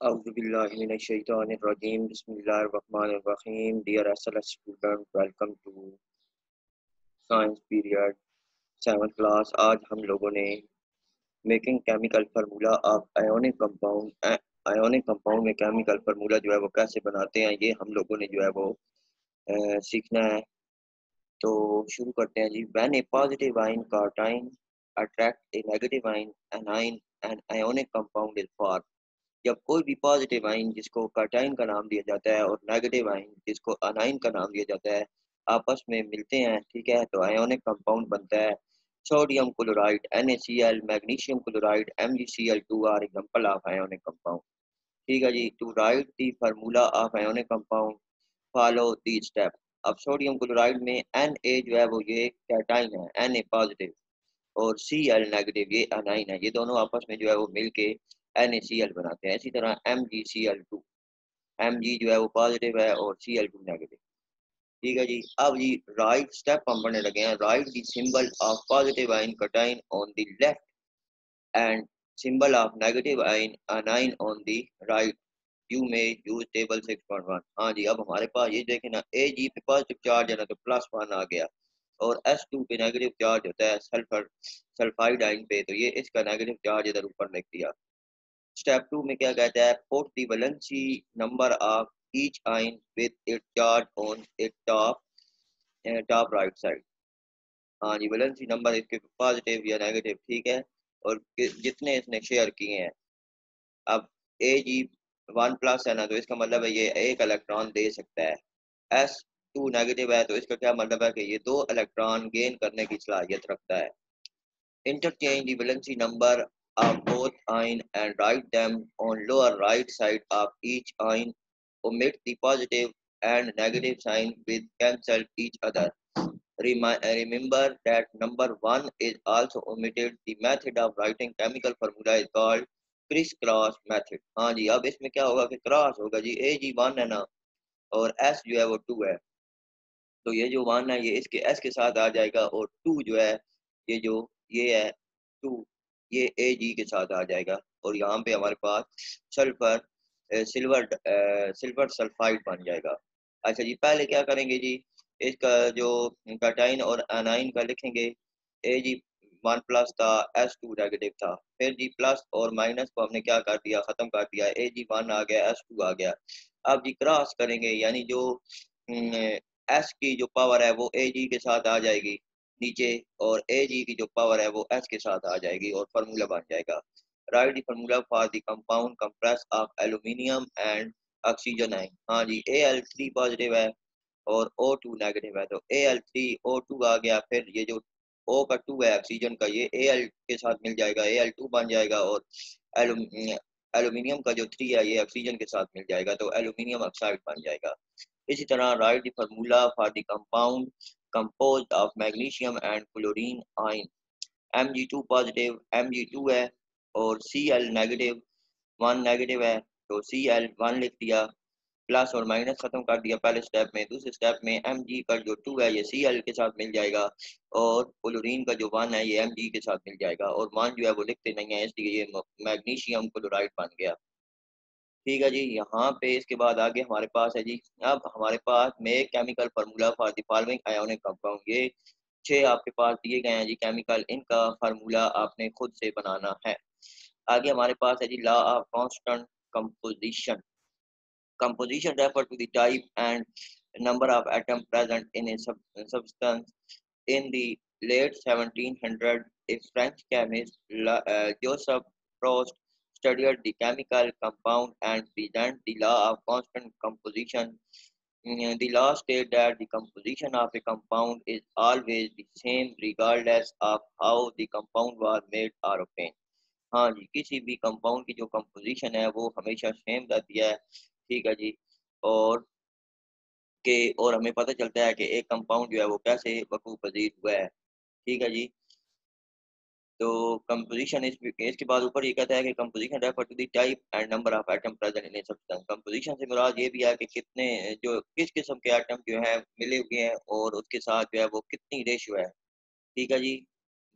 Auzubillahiminashaitanirrajim. Bismillahirrahmanirrahim. Dear SLS student, welcome to science period seven class आज हम लोगों ने making chemical formula of ionic compound ionic compound में chemical formula जो है वो कैसे बनाते हैं ये हम लोगों ने जो है वो आ, सीखना है तो शुरू करते हैं जी when a positive ion cation attract a negative ion anion and ionic compound is form जब कोई भी पॉजिटिव आइन जिसको कार्टाइन का नाम दिया जाता है और नेगेटिव आइन जिसको अनाइन का नाम दिया जाता है, आपस में मिलते हैं, ठीक है? तो आयोनिक कंपाउंड बनता है। Sodium chloride NaCl magnesium chloride MgCl2 are example of ionic compound ठीक है जी to write the formula of ionic compound follow the step अब सोडियम क्लोराइड में Na जो है वो ये कैटाइन है, Na पॉजिटिव और Cl नेगेटिव ये अनाइन है। ये दोनों आपस में जो है वो मिलके NaCl बनाते हैं। इसी तरह MgCl2 Mg जो है वो पॉजिटिव है और Cl2 नेगेटिव ठीक है जी, अब जी राइट स्टेप हम पढ़ने लगे हैं। Write the symbol of positive ion cation on the left and symbol of negative ion anion on the right you में यूज़ टेबल 6.1 हाँ जी, अब हमारे पास ये देखें ना ए जी पे पॉजिटिव चार्ज है ना तो प्लस वन आ गया। और एस टू पे नेगेटिव चार्ज होता है सल्फ़र सल्फाइड आयन पे। तो ये इसका नेगेटिव चार्ज इधर ऊपर लिख दिया। स्टेप टू में क्या कहता है? Put the valency number of each ion with it charge on it top top right side हाँ जी वैलेंसी नंबर इसके पॉजिटिव या नेगेटिव ठीक है? और जितने इसने शेयर किए हैं। अब ए जी वन प्लस है ना तो इसका मतलब है ये एक इलेक्ट्रॉन दे सकता है। एस टू नेगेटिव है तो इसका क्या मतलब है कि ये दो इलेक्ट्रॉन गेन करने की सलाहियत रखता है। Interchange the valency number of both ion and write them on lower right side of each ion. Omit the positive and negative sign with cancel each other. remember that number one is also omitted. The method of writing chemical formula is called criss cross method हाँ जी अब इसमें क्या होगा कि cross होगा जी ए G one है ना और एस जो है वो टू है तो ये जो वन है ये इसके एस के साथ आ जाएगा और टू जो है ये जो ये है टू ये ए जी के साथ आ जाएगा। और यहाँ पे हमारे पास सल्फ़र सिल्वर सिल्वर सल्फाइड बन जाएगा। अच्छा जी, पहले क्या करेंगे जी? इसका जो कटाइन और अनाइन का लिखेंगे। ए जी वन प्लस था एस टू नेगेटिव था। फिर जी प्लस और माइनस को हमने क्या कर दिया? ख़त्म कर दिया। ए जी वन आ गया एस टू आ गया। अब जी क्रॉस करेंगे, यानी जो एस की जो पावर है, वो ए जी के साथ आ जाएगी। नीचे और ए जी की जो पावर है वो एस के साथ आ जाएगी और फार्मूला बन जाएगा। Write the formula for the compound composed of aluminium and oxygen है हाँ जी ए एल थ्री पॉजिटिव है और ओ टू नेगेटिव है। तो A L three O two आ गया, फिर ये जो ओ का टू है ऑक्सीजन का, ये ए एल के साथ मिल जाएगा ए एल टू बन जाएगा और एल्यूमिनियम का जो थ्री है ये ऑक्सीजन के साथ मिल जाएगा तो एल्यूमिनियम ऑक्साइड बन जाएगा। इसी तरह write the formula for the compound composed of magnesium and chlorine ion. Mg2 positive, Mg2 है और Cl नेगेटिव वन नेगेटिव है तो Cl वन लिख प्लस और माइनस खत्म कर दिया पहले स्टेप में दूसरे स्टेप में Mg का जो टू है ये Cl के साथ मिल जाएगा और क्लोरीन का जो वन है ये Mg के साथ मिल जाएगा और वन जो है वो लिखते नहीं है इसलिए ये मैग्नीशियम क्लोराइड बन गया ठीक है जी यहाँ पे इसके बाद आगे हमारे पास है जी अब हमारे पास make chemical formula for the following ionic compound ये छह आपके पास दिए गए हैं जी केमिकल इनका फार्मूला आपने खुद से बनाना है। आगे हमारे पास है जी law of constant composition composition refer to the type and number of atom present in a substance in the late 1700 a French chemist uh, Joseph studied the chemical compound and present the law of constant composition. Mm, the law states that the composition of a compound is always the same regardless of how the compound was made or obtained. हाँ जी किसी भी compound की जो composition है वो हमेशा same रहती है ठीक है जी और के और हमें पता चलता है कि एक कंपाउंड जो है वो कैसे वकू पजीर हुआ है ठीक है जी तो कंपोजिशन इस इसके बाद ऊपर ये कहता है कि composition refer to the type and number of atom present in substance composition से मुराद ये भी है कि कितने, जो किस किस्म के आइटम जो है, मिले हुए हैं और उसके साथ जो है वो कितनी रेशियो है। ठीक है जी?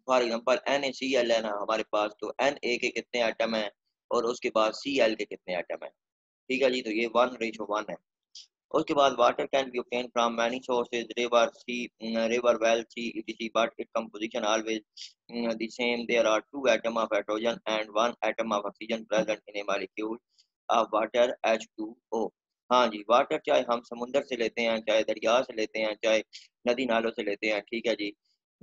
For example N A C L है ना हमारे पास तो एन ए के कितने आइटम हैं और उसके बाद सी एल के कितने आइटम है। ठीक है जी? तो ये वन रेशो वन है। उसके बाद water can be obtain from many sources river sea river well sea ETC but it composition always the same there are two atom of hydrogen and one atom of oxygen present in a molecule of water H2O हाँ जी water चाहे हम समुंदर से लेते हैं, चाहे दरिया से लेते हैं, चाहे नदी नालों से लेते हैं, ठीक है जी?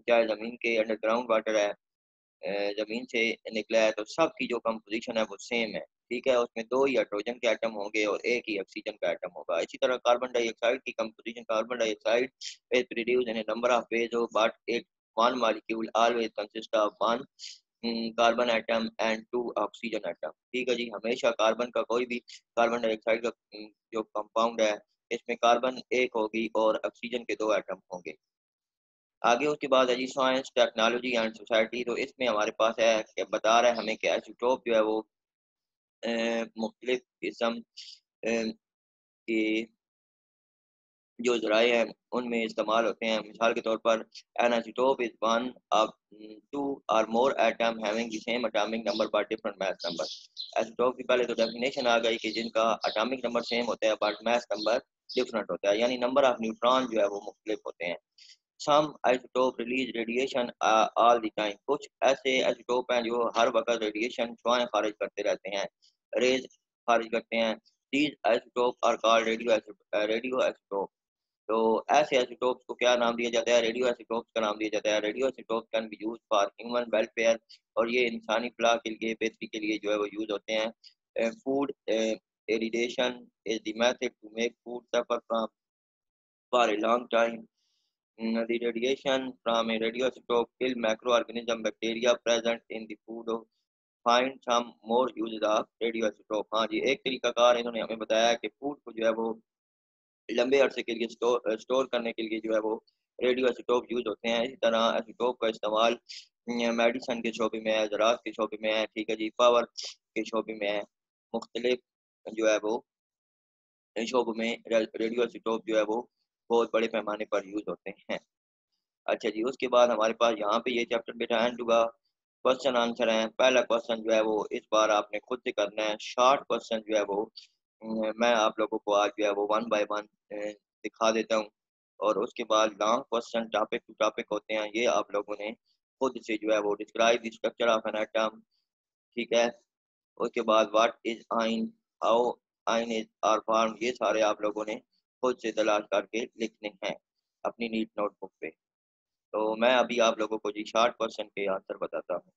चाहे ज़मीन के अंडरग्राउंड वाटर है ज़मीन से निकला है तो सब की जो कंपोजिशन है वो सेम है। ठीक है, उसमें दो ही हाइड्रोजन के आइटम होंगे और एक ही ऑक्सीजन का आइटम होगा। इसी तरह कार्बन डाइऑक्साइड की composition carbon dioxide is produced in a number of ways but it one molecule always consists of one carbon atom and two oxygen atom ठीक है जी, हमेशा कार्बन का कोई भी कार्बन डाइऑक्साइड का जो कंपाउंड है, इसमें कार्बन एक होगी और ऑक्सीजन के दो आइटम होंगे। आगे उसके बाद है जी साइंस टेक्नोलॉजी एंड सोसाइटी तो इसमें हमारे पास है बता रहा है, हमें कि एसीटोप जो है वो मुख्तलिफ़ किस्म के जो जराए हैं, उनमें इस्तेमाल होते हैं। मिसाल के तौर पर an isotope is one of two or more atom having the same atomic number but different mass number isotope की पहले तो डेफिनेशन आ गई कि जिनका एटॉमिक नंबर सेम होता है बट मैथ नंबर डिफरेंट होता है। यानी नंबर ऑफ़ न्यूट्रॉन जो है वो मुख्तलिफ़ होते हैं। Some isotope release radiation all the time कुछ ऐसे आइसोटोप हैं जो हर वक्त रेडिएशन खारिज करते रहते हैं रेज खारिज करते हैं। These isotopes are called radio radio isotope तो ऐसे एसिटोप्स को क्या नाम दिया जाता है? रेडियो एसिटोप्स का नाम दिया जाता है। Radio isotopes can be use for human welfare और ये इंसानी फलाह के लिए, बेहतरी के लिए जो है वो यूज़ होते हैं। Food method to make food suffer from for a long time. The radiation from a radioisotope kill microorganism bacteria present in the food. Find some more uses of radioisotope. हाँ जी, एक तरीका कार इन्होंने हमें बताया कि food को जो है वो लंबे अरसे के लिए स्टोर स्टोर करने के लिए जो है वो रेडियो एसिटोप यूज़ होते हैं इसी तरह एसिटोप का इस्तेमाल मेडिसन के शोबे में है ज़रात के शोबे में है, ठीक है जी पावर के शोबे में है मुख्तलिफ़ जो है वो शोबों में रेडियो जो है वो बहुत बड़े पैमाने पर यूज़ होते हैं। अच्छा जी, उसके बाद हमारे पास यहाँ पे ये चैप्टर बेटा एंड होगा क्वेश्चन आंसर है। पहला क्वेश्चन जो है वो, इस बार आपने खुद से करना है। शॉर्ट क्वेश्चन जो है वो मैं आप लोगों को आज जो है वो वन बाय वन दिखा देता हूँ। और उसके बाद long question topic to topic होते हैं। ये आप लोगों ने खुद से जो है वो describe structure of an atom ठीक है? उसके बाद what is ion how ion is are form ये सारे आप लोगों ने खुद से तलाश करके लिखने हैं, अपनी नीट नोटबुक पे। तो मैं अभी आप लोगों को जी शार्ट क्वेश्चन के आंसर बताता हूँ।